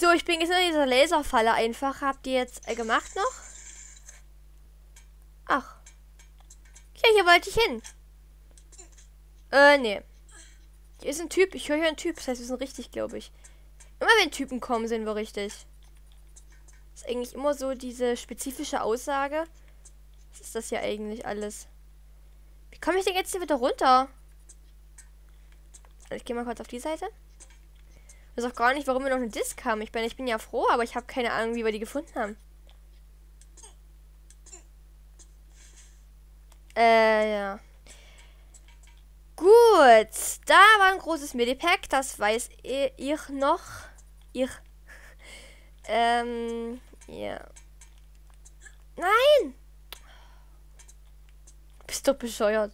So, ich bin jetzt in dieser Laserfalle einfach. Habt ihr jetzt äh, gemacht noch? Ach. Ja, hier wollte ich hin. Äh, nee. Hier ist ein Typ. Ich höre hier einen Typ. Das heißt, wir sind richtig, glaube ich. Immer wenn Typen kommen, sind wir richtig. Das ist eigentlich immer so diese spezifische Aussage. Was ist das hier eigentlich alles? Wie komme ich denn jetzt hier wieder runter? Ich gehe mal kurz auf die Seite. Ich weiß auch gar nicht, warum wir noch eine Disk haben. Ich bin, ich bin ja froh, aber ich habe keine Ahnung, wie wir die gefunden haben. Äh, ja. Gut, da war ein großes Medipack, das weiß ich noch. Ich. Ähm, ja. Nein! Bist doch bescheuert.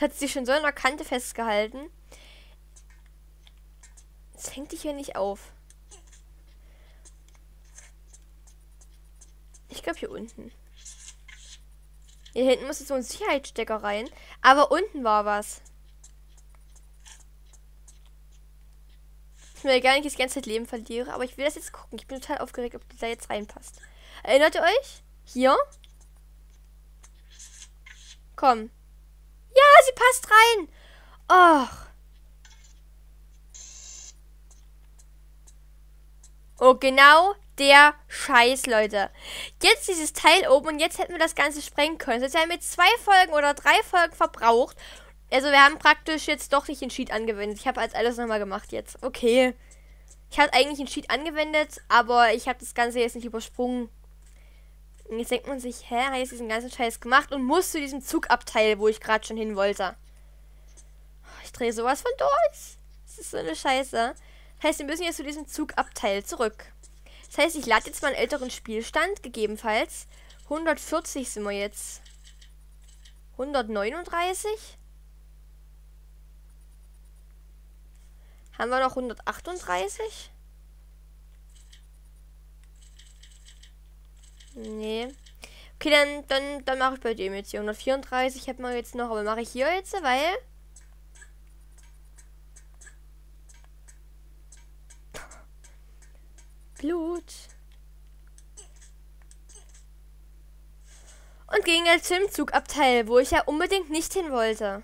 Das hat sich schon so in der Kante festgehalten. Das hängt dich hier nicht auf. Ich glaube hier unten. Hier hinten muss so ein Sicherheitsstecker rein. Aber unten war was. Ich will gar nicht das ganze Leben verliere, aber ich will das jetzt gucken. Ich bin total aufgeregt, ob da jetzt reinpasst. Erinnert ihr euch? Hier? Komm. Ja, sie passt rein. Och. Oh, genau der Scheiß, Leute. Jetzt dieses Teil oben und jetzt hätten wir das Ganze sprengen können. Jetzt haben wir zwei Folgen oder drei Folgen verbraucht. Also wir haben praktisch jetzt doch nicht den Cheat angewendet. Ich habe als alles nochmal gemacht jetzt. Okay. Ich habe eigentlich den Cheat angewendet, aber ich habe das Ganze jetzt nicht übersprungen. Und jetzt denkt man sich, hä, habe ich diesen ganzen Scheiß gemacht und muss zu diesem Zugabteil, wo ich gerade schon hin wollte. Ich drehe sowas von durch. Das ist so eine Scheiße. Das heißt, wir müssen jetzt zu diesem Zugabteil zurück. Das heißt, ich lade jetzt mal einen älteren Spielstand, gegebenenfalls. 140 sind wir jetzt. 139? Haben wir noch 138? Nee. Okay, dann, dann, dann mache ich bei dem jetzt hier. 134 hätten wir jetzt noch, aber mache ich hier jetzt, weil Blut. Und ging jetzt zum Zugabteil, wo ich ja unbedingt nicht hin wollte.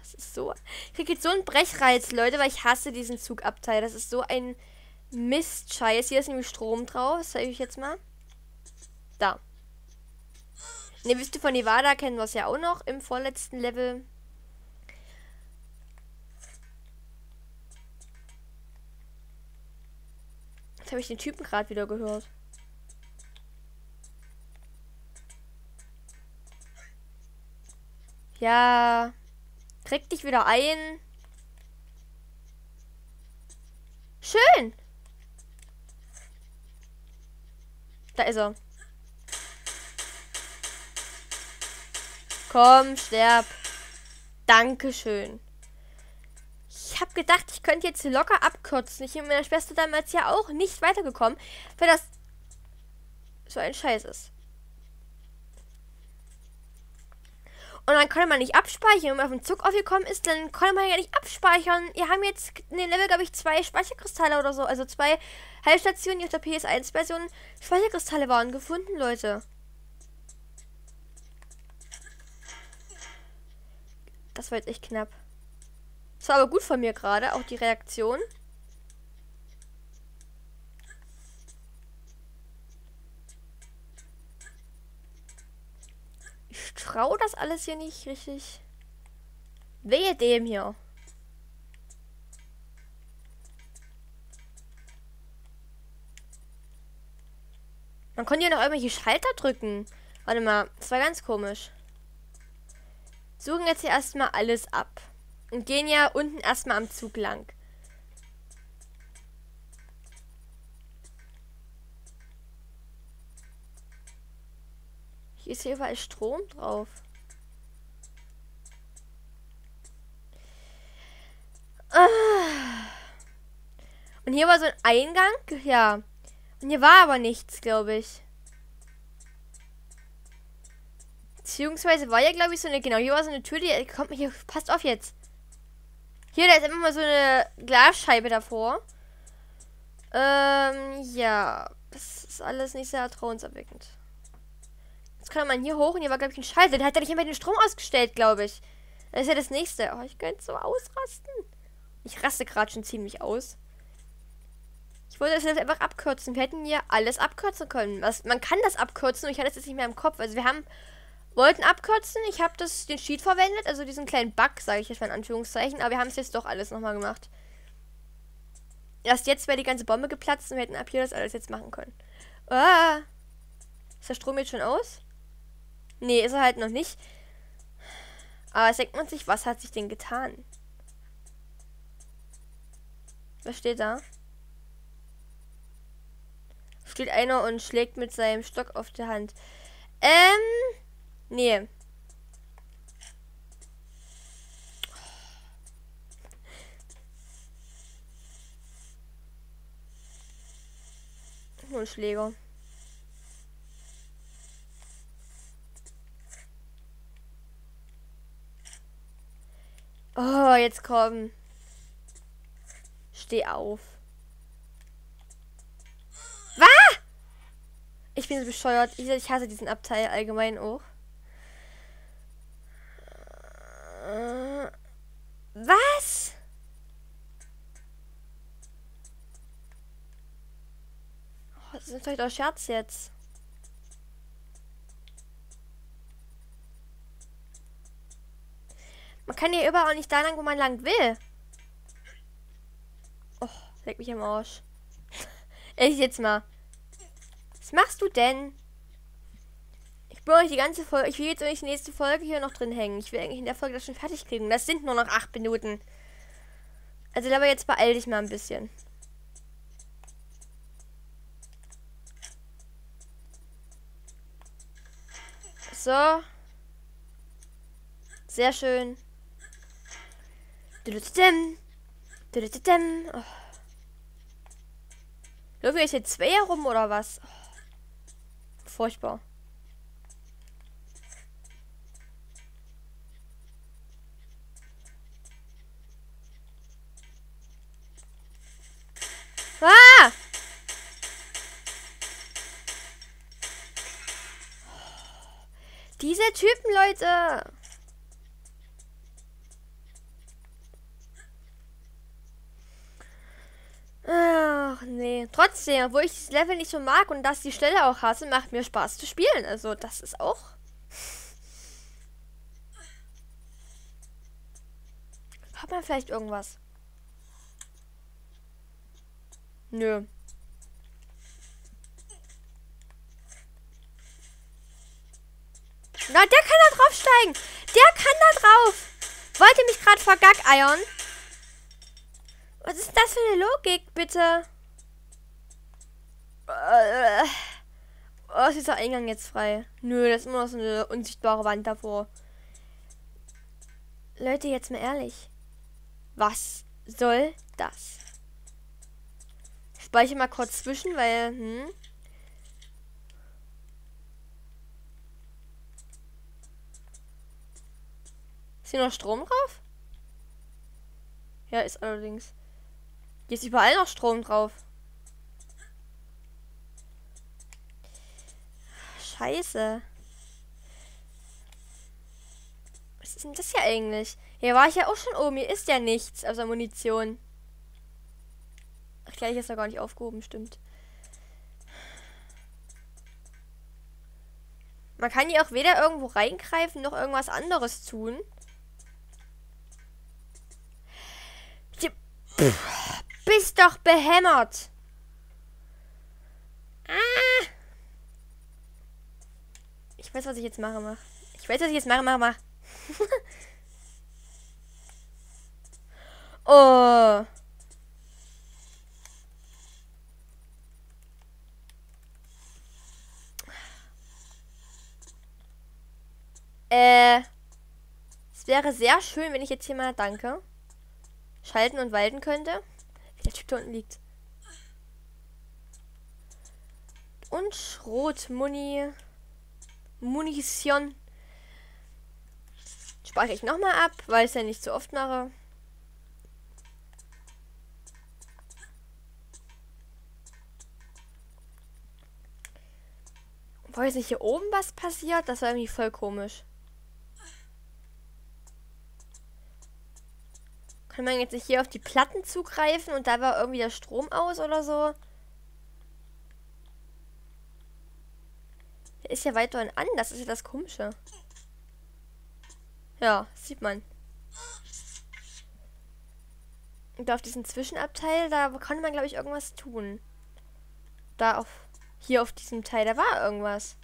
Das ist so. Ich krieg jetzt so einen Brechreiz, Leute, weil ich hasse diesen Zugabteil. Das ist so ein Mistscheiß. Hier ist nämlich Strom drauf. Zeige ich jetzt mal. Da. Ne, wisst ihr, von Nevada kennen wir es ja auch noch im vorletzten Level. Jetzt habe ich den Typen gerade wieder gehört. Ja. Krieg dich wieder ein. Schön. Da ist er. Komm, sterb. Dankeschön ich habe gedacht, ich könnte jetzt locker abkürzen. Ich bin mit meiner Schwester damals ja auch nicht weitergekommen, weil das so ein Scheiß ist. Und dann konnte man nicht abspeichern. Wenn man auf den Zug aufgekommen ist, dann konnte man ja nicht abspeichern. Wir haben jetzt in den Level, glaube ich, zwei Speicherkristalle oder so. Also zwei Halbstationen, die auf der PS1-Version Speicherkristalle waren gefunden, Leute. Das war jetzt echt knapp. Das war aber gut von mir gerade, auch die Reaktion. Ich traue das alles hier nicht richtig. Wehe dem hier. Man konnte ja noch irgendwelche Schalter drücken. Warte mal, das war ganz komisch. Suchen jetzt hier erstmal alles ab. Und gehen ja unten erstmal am Zug lang. Hier ist hier überall Strom drauf. Ah. Und hier war so ein Eingang. Ja. Und hier war aber nichts, glaube ich. Beziehungsweise war ja, glaube ich, so eine, genau, hier war so eine Tür, die kommt hier, passt auf jetzt. Hier, da ist immer mal so eine Glasscheibe davor. Ähm, ja. Das ist alles nicht sehr vertrauenserweckend. Jetzt kann man hier hoch und hier war, glaube ich, ein Schalter. Der hat ja nicht immer den Strom ausgestellt, glaube ich. Das ist ja das nächste. Oh, ich könnte so ausrasten. Ich raste gerade schon ziemlich aus. Ich wollte das jetzt einfach abkürzen. Wir hätten hier alles abkürzen können. Was, man kann das abkürzen und ich hatte es jetzt nicht mehr im Kopf. Also wir haben wollten abkürzen. Ich habe den Sheet verwendet, also diesen kleinen Bug, sage ich jetzt mal in Anführungszeichen. Aber wir haben es jetzt doch alles nochmal gemacht. Erst jetzt wäre die ganze Bombe geplatzt und wir hätten ab hier das alles jetzt machen können. Ah. Ist der Strom jetzt schon aus? Nee, ist er halt noch nicht. Aber es denkt man sich, was hat sich denn getan? Was steht da? Steht einer und schlägt mit seinem Stock auf der Hand. Ähm. Nee. Nur Schläger. Oh, jetzt komm. Steh auf. Was? Ich bin so bescheuert. Ich, ich hasse diesen Abteil allgemein auch. Äh, was? Oh, das ist vielleicht auch Scherz jetzt. Man kann ja überall nicht da lang, wo man lang will. Oh, leck mich am Arsch. Echt jetzt mal. Was machst du denn? Ich will euch die ganze Folge. Ich will jetzt euch die nächste Folge hier noch drin hängen. Ich will eigentlich in der Folge das schon fertig kriegen. Das sind nur noch acht Minuten. Also aber jetzt beeil dich mal ein bisschen. So. Sehr schön. Oh. Laufen jetzt hier zwei herum oder was? Oh. Furchtbar. Diese Typen, Leute. Ach nee. Trotzdem, obwohl ich das Level nicht so mag und das die Stelle auch hasse, macht mir Spaß zu spielen. Also das ist auch. Hat man vielleicht irgendwas? Nö. Na, der kann da draufsteigen. Der kann da drauf. Wollte mich gerade vergackeiern. Was ist das für eine Logik, bitte? Oh, ist dieser Eingang jetzt frei? Nö, das ist immer noch so eine unsichtbare Wand davor. Leute, jetzt mal ehrlich. Was soll das? Ich speichere mal kurz zwischen, weil, hm. Ist hier noch Strom drauf? Ja, ist allerdings. Hier ist überall noch Strom drauf. Scheiße. Was ist denn das hier eigentlich? Hier war ich ja auch schon oben. Hier ist ja nichts außer Munition. Ach, gleich ist ja gar nicht aufgehoben, stimmt. Man kann hier auch weder irgendwo reingreifen noch irgendwas anderes tun. Bist doch behämmert. Ah. Ich weiß, was ich jetzt mache, mach. Ich weiß, was ich jetzt mache, mach, mach. oh. Äh. Es wäre sehr schön, wenn ich jetzt hier mal danke schalten und walten könnte. Der Typ da unten liegt. Und Schrotmuni. Munition. Speichere ich nochmal ab, weil ich es ja nicht so oft mache. War jetzt nicht hier oben was passiert? Das war irgendwie voll komisch. Kann man jetzt nicht hier auf die Platten zugreifen und da war irgendwie der Strom aus oder so? Der ist ja weiterhin an, das ist ja das Komische. Ja, sieht man. Und auf diesen Zwischenabteil, da konnte man, glaube ich, irgendwas tun. Da auf, hier auf diesem Teil, da war irgendwas.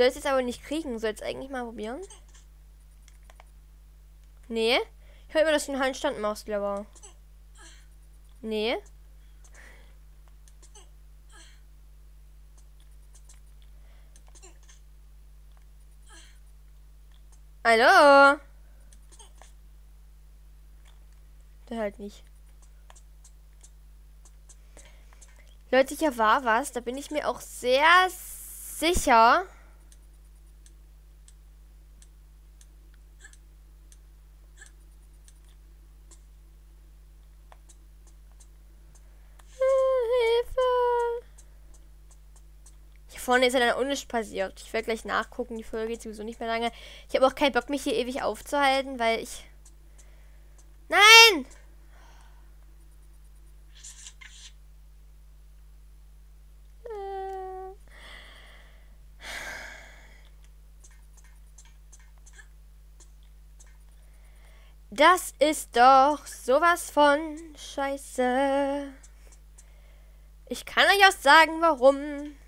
Soll es jetzt aber nicht kriegen. Soll es eigentlich mal probieren? Nee. Ich höre immer, dass du einen Handstand machst, lieber. Nee. Hallo? Der halt nicht. Leute, hier war was. Da bin ich mir auch sehr sicher. Vorne ist ja dann auch passiert. Ich werde gleich nachgucken, die Folge geht sowieso nicht mehr lange. Ich habe auch keinen Bock, mich hier ewig aufzuhalten, weil ich... Nein! Das ist doch sowas von Scheiße. Ich kann euch auch sagen, warum.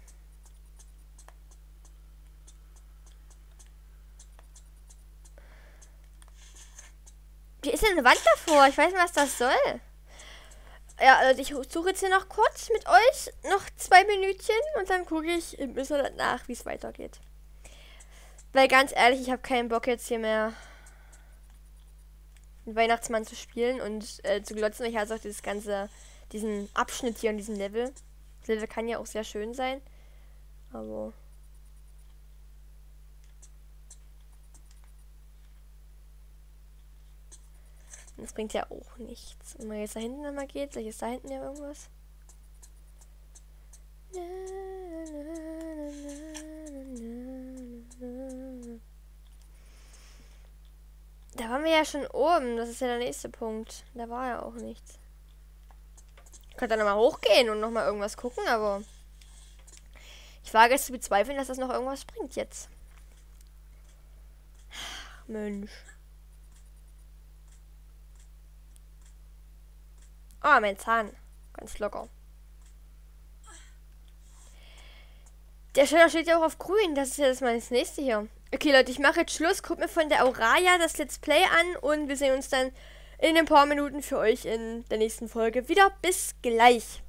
Hier ist eine Wand davor. Ich weiß nicht, was das soll. Ja, also ich suche jetzt hier noch kurz mit euch noch zwei Minütchen und dann gucke ich im Internet nach, wie es weitergeht. Weil ganz ehrlich, ich habe keinen Bock jetzt hier mehr den Weihnachtsmann zu spielen und äh, zu glotzen. Ich hasse auch dieses ganze, diesen Abschnitt hier an diesem Level. Das Level kann ja auch sehr schön sein. Aber Das bringt ja auch nichts. Wenn man jetzt da hinten einmal geht, vielleicht ist da hinten ja irgendwas. Da waren wir ja schon oben. Das ist ja der nächste Punkt. Da war ja auch nichts. Ich könnte dann nochmal hochgehen und nochmal irgendwas gucken, aber ich wage es zu bezweifeln, dass das noch irgendwas bringt jetzt. Mensch. Oh, mein Zahn. Ganz locker. Der Scheller steht ja auch auf grün. Das ist ja das mal das nächste hier. Okay, Leute, ich mache jetzt Schluss. Guckt mir von der Auraya das Let's Play an und wir sehen uns dann in ein paar Minuten für euch in der nächsten Folge wieder. Bis gleich.